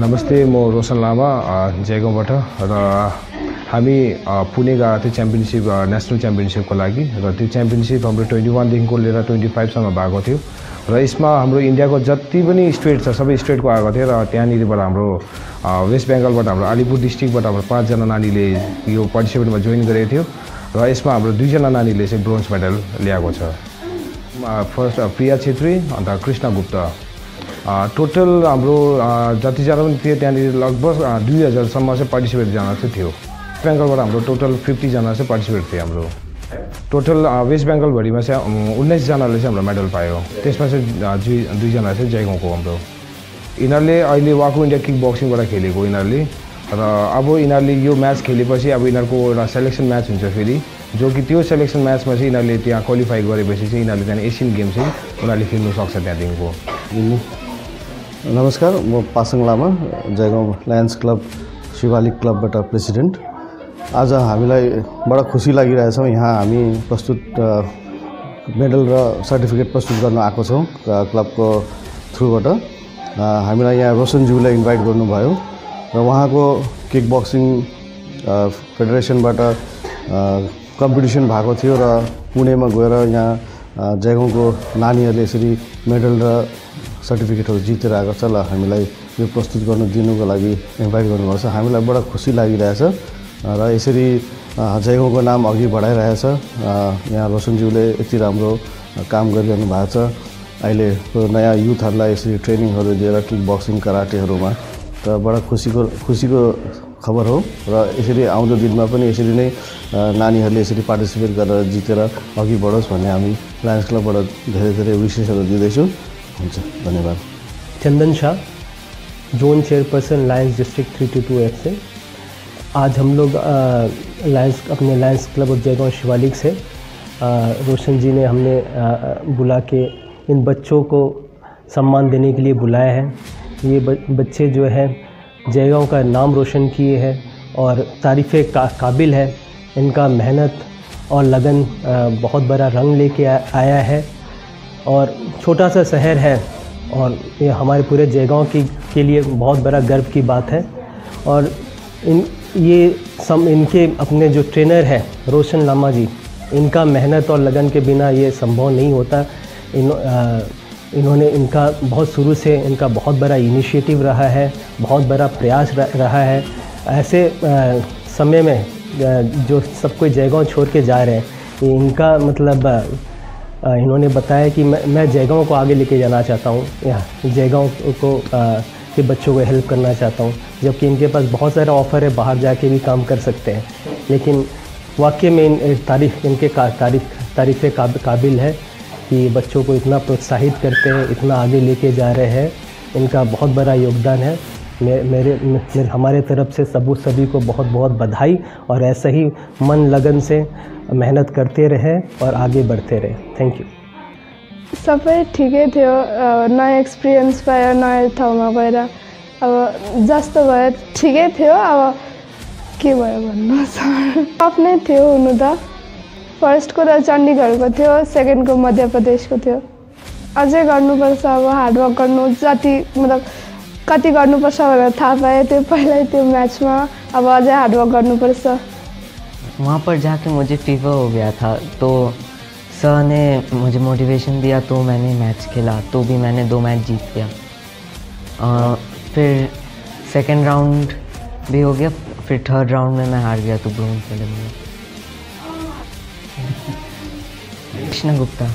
नमस्ते म रोशन लामा जयगाउँबाट। र हामी पुणे गएको थियौँ च्याम्पियनसिप नेसनल च्याम्पियनसिपको लागि। र त्यो च्याम्पियनसिप हाम्रो ट्वेन्टी वानदेखिको लिएर ट्वेन्टी फाइभसम्म भएको थियो। र यसमा हाम्रो इन्डियाको जति पनि स्टेट छ सबै स्टेटको आएको थियो। र त्यहाँनिरबाट हाम्रो वेस्ट बेङ्गलबाट हाम्रो अलिपुर डिस्ट्रिक्टबाट हाम्रो पाँचजना नानीले यो पार्टिसिपेटमा जोइन गरेको थियो। र यसमा हाम्रो दुईजना नानीले चाहिँ ब्रोन्ज मेडल ल्याएको छ। फर्स्ट प्रिया छेत्री अन्त कृष्ण गुप्त। टोटल हाम्रो जतिजना पनि थियो त्यहाँनिर लगभग दुई हजारसम्म चाहिँ पार्टिसिपेटजना चाहिँ थियो। बेङ्गलबाट हाम्रो टोटल फिफ्टीजना चाहिँ पार्टिसिपेट थियो हाम्रो। टोटल वेस्ट बेङ्गलभरिमा चाहिँ उन्नाइसजनाले चाहिँ हाम्रो मेडल पायो। त्यसमा चाहिँ दुई दुईजना चाहिँ जयगाउँको हाम्रो। यिनीहरूले अहिले वाको इन्डिया किक बक्सिङबाट खेलेको यिनीहरूले। र अब यिनीहरूले यो म्याच खेलेपछि अब यिनीहरूको एउटा सेलेक्सन म्याच हुन्छ फेरि। जो कि त्यो सेलेक्सन म्याचमा चाहिँ यिनीहरूले त्यहाँ क्वालिफाई गरेपछि चाहिँ यिनीहरूले त्यहाँदेखि एसियन गेम चाहिँ उनीहरूले खेल्नु सक्छ त्यहाँदेखिको। नमस्कार म पासङ लामा जयगाउँ लायन्स क्लब शिवालिक क्लबबाट प्रेसिडेन्ट। आज हामीलाई बडा खुसी लागिरहेछौँ। यहाँ हामी प्रस्तुत मेडल र सर्टिफिकेट प्रस्तुत गर्न आएको छौँ क्लबको थ्रुबाट। हामीलाई यहाँ रोशनज्यूलाई इन्भाइट गर्नुभयो र उहाँको किक बक्सिङ फेडरेसनबाट कम्पिटिसन भएको थियो र पुणेमा गएर यहाँ जयगाउँको नानीहरूले यसरी मेडल र सर्टिफिकेटहरू जितेर आएको छ ल हामीलाई यो प्रस्तुत गर्न दिनुको लागि इन्भाइट गर्नुभएको छ। हामीलाई बडा खुसी लागिरहेछ। र यसरी जयगाउँको नाम अघि बढाइरहेछ। यहाँ रोशनज्यूले यति राम्रो काम गरिरहनु भएको छ। अहिलेको नयाँ युथहरूलाई यसरी ट्रेनिङहरू दिएर किक बक्सिङ कराटेहरूमा। त बडा खुसीको खुसीको खबर हो। र यसरी आउँदो दिनमा पनि यसरी नै नानीहरूले यसरी पार्टिसिपेट गरेर जितेर अघि बढोस् भन्ने हामी लायन्स क्लबबाट धेरै धेरै विशेषहरू दिँदैछौँ। धन्यवाद। Chandan Shah zone chairperson lions district three two two F से। आज हम लोग लायंस अपने lions club of Jaigaon Shivalik से रोशन जी ने हमने अ, बुला के इन बच्चों को सम्मान देने के लिए बुलाया है। ये बच्चे जो है जयगांव का नाम रोशन किए हैं और तारीफ़ का, काबिल है। इनका मेहनत और लगन बहुत बड़ा रंग लेके आया है। और छोटा सा शहर है और ये हमारे पूरे जयगांव की के लिए बहुत बड़ा गर्व की बात है। और इन ये सम इनके अपने जो ट्रेनर है रोशन लामा जी इनका मेहनत और लगन के बिना ये संभव नहीं होता। इन अ, इन्होंने इनका बहुत शुरू से इनका बहुत बड़ा इनिशिएटिव रहा है बहुत बड़ा प्रयास रहा है। ऐसे अ, समय में जो सब कोई जयगांव छोड़ के जा रहे हैं इनका मतलब इन्होंने बताया कि मैं मैं जयगांव को आगे लेके जाना चाहता हूँ। यहाँ जयगांव को अ, के बच्चों को हेल्प करना चाहता हूँ जबकि इनके पास बहुत सारा ऑफ़र है बाहर जाके भी काम कर सकते हैं। लेकिन वाकई में इन तारीफ़ इनके तारीफ़ तारीफ़ काब, काबिल है कि बच्चों को इतना प्रोत्साहित करते हैं इतना आगे लेके जा रहे हैं। इनका बहुत बड़ा योगदान है। मे, मेरे, मेरे हमारे तरफ़ से सब सभी को बहुत बहुत बधाई और ऐसे ही मन लगन से मेहनत करते रहें और आगे बढ़ते रहें। थैंक यू सबै ठिकै थियो नयाँ एक्सपिरियन्स पायो नयाँ ठाउँमा गएर अब जस्तो भयो ठिकै थियो अब के भयो सर टप नै थियो हुनु त फर्स्टको त चण्डीगढको थियो मध्य प्रदेशको थियो। अझै गर्नुपर्छ अब हार्डवर्क गर्नु जति मतलब कति गर्नुपर्छ भनेर थाहा पाएँ। त्यो पहिल्यै त्यो अब अझै हार्डवर्क गर्नुपर्छ। वहाँ पर जाके मुझे फीवर हो गया था तो सर ने मुझे मोटिवेशन दिया तो मैंने मैच खेला तो भी मैंने दो मैच जीत गया फिर सेकेंड राउंड भी हो गया, फिर थर्ड राउंड में मैं हार गया तो ब्रोंज मेडल मिला। कृष्ण गुप्ता